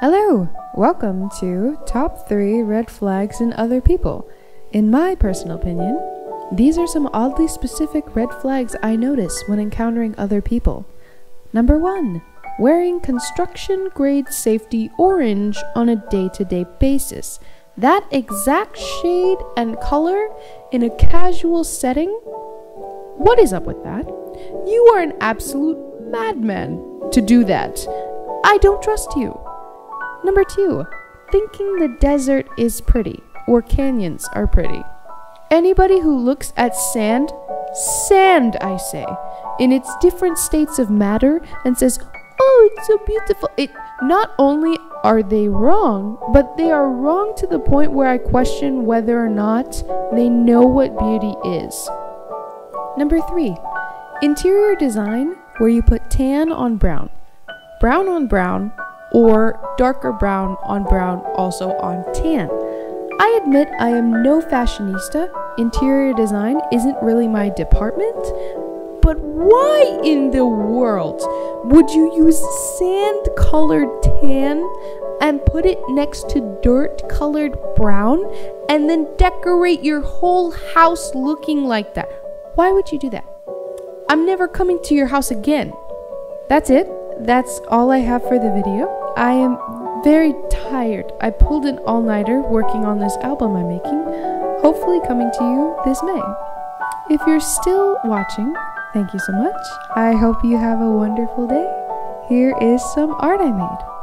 Hello! Welcome to Top 3 Red Flags in Other People. In my personal opinion, these are some oddly specific red flags I notice when encountering other people. Number 1. Wearing construction grade safety orange on a day to day basis. That exact shade and color in a casual setting? What is up with that? You are an absolute madman to do that. I don't trust you. Number two, thinking the desert is pretty or canyons are pretty. Anybody who looks at sand, sand I say, in its different states of matter and says, "Oh, it's so beautiful." It not only are they wrong, but they are wrong to the point where I question whether or not they know what beauty is. Number 3. Interior design where you put tan on brown. Brown on brown or darker brown on brown also on tan. I admit I am no fashionista. Interior design isn't really my department. But why in the world would you use sand colored tan and put it next to dirt colored brown and then decorate your whole house looking like that? Why would you do that? I'm never coming to your house again. That's it. That's all I have for the video. I am very tired. I pulled an all nighter working on this album I'm making, hopefully coming to you this May. If you're still watching, thank you so much. I hope you have a wonderful day. Here is some art I made.